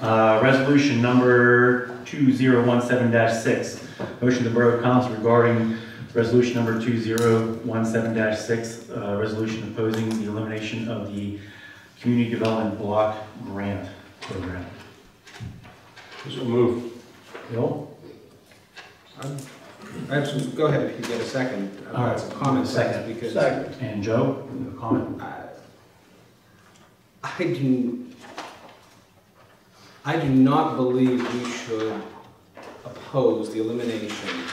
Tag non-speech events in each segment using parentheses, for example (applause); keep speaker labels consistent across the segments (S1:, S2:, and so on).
S1: Uh, resolution number 2017-6. Motion to the Borough Council regarding resolution number two zero one seven six, uh, resolution opposing the elimination of the Community Development Block Grant Program.
S2: So move.
S1: Bill?
S3: I have some, go ahead, if you get a second. I've
S1: All right.
S3: got some comments,
S1: Second.
S3: because
S1: And Joe, a comment?
S3: I I do, I do not believe we should oppose the elimination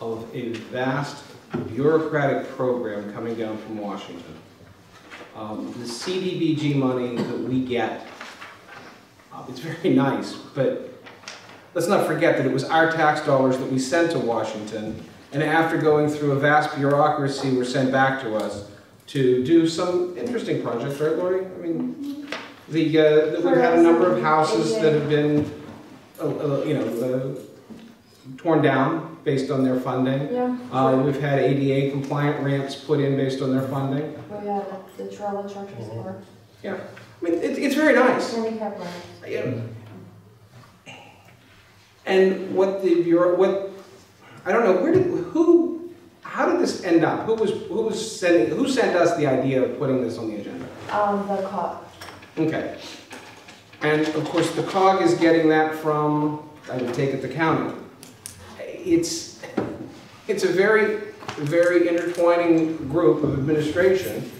S3: of a vast bureaucratic program coming down from Washington. Um, The CDBG money that we get, uh, it's very (laughs) nice, but let's not forget that it was our tax dollars that we sent to Washington, and after going through a vast bureaucracy, were sent back to us to do some interesting projects, right, Lori? I mean, the, uh, that we've had a number of houses that have been, uh, uh, you know, uh, torn down based on their funding.
S4: Yeah,
S3: Uh, We've had ADA compliant ramps put in based on their funding.
S4: we have the travel churches Yeah,
S3: I mean, it, it's very nice.
S4: handicap ramps.
S3: Yeah. And what the bureau, what, I don't know, where did, who, how did this end up? Who was, who was sending, who sent us the idea of putting this on the agenda?
S4: Um, the COG.
S3: Okay. And of course, the COG is getting that from, I would take it, the county. It's, it's a very, very intertwining group of administration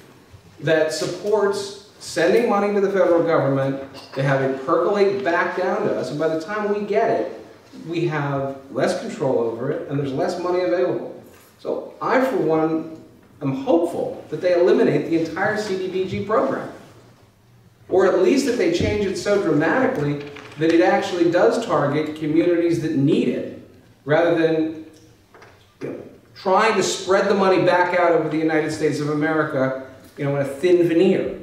S3: that supports sending money to the federal government to have it percolate back down to us, and by the time we get it, we have less control over it, and there's less money available. So I, for one, am hopeful that they eliminate the entire CDBG program. Or at least that they change it so dramatically that it actually does target communities that need it, rather than you know, trying to spread the money back out over the United States of America, you know, in a thin veneer.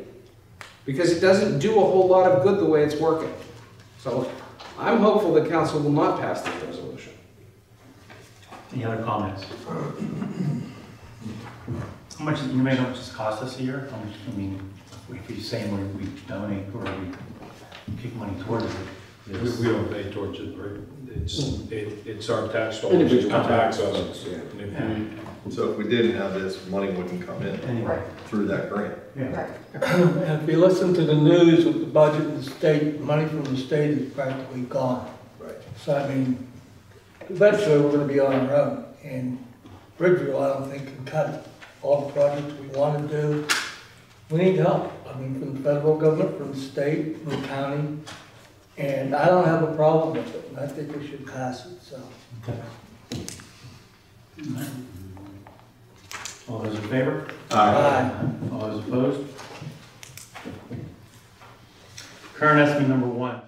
S3: Because it doesn't do a whole lot of good the way it's working. So I'm hopeful that council will not pass this resolution.
S1: Any other comments? How much, you may know how much this cost us a year? How much, I mean, if we say we we donate or we kick money towards it.
S2: We,
S1: it's-
S2: we don't pay towards it, right? It's, it, it's our tax dollars.
S3: Individual
S2: It tax us.
S3: Yeah.
S2: And if
S1: Yeah.
S2: we-
S5: So if we didn't have this, money wouldn't come in
S1: Anyway,
S5: through that grant.
S1: yeah.
S4: Right.
S6: And if you listen to the news with the budget in the state, money from the state is practically gone.
S5: Right.
S6: So I mean, eventually we're gonna be on our own. And Bridgeville, I don't think can cut all the projects we wanna do. We need help. I mean, from the federal government, from the state, from the county. And I don't have a problem with it. And I think we should pass it, so. Okay.
S1: All those in favor?
S6: Aye.
S1: All those opposed? Current estimate number one.